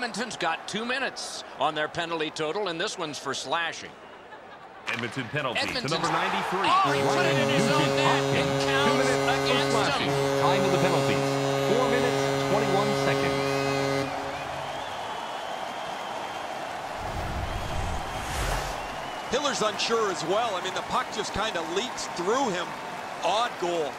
Edmonton's got two minutes on their penalty total, and this one's for slashing. Edmonton penalty Edmonton's- to number 93. Oh, he put it in his own net. It Two minutes against slashing. him. Time of the penalties. Four minutes, 21 seconds. Hiller's unsure as well. I mean, the puck just kind of leaks through him. Odd goal.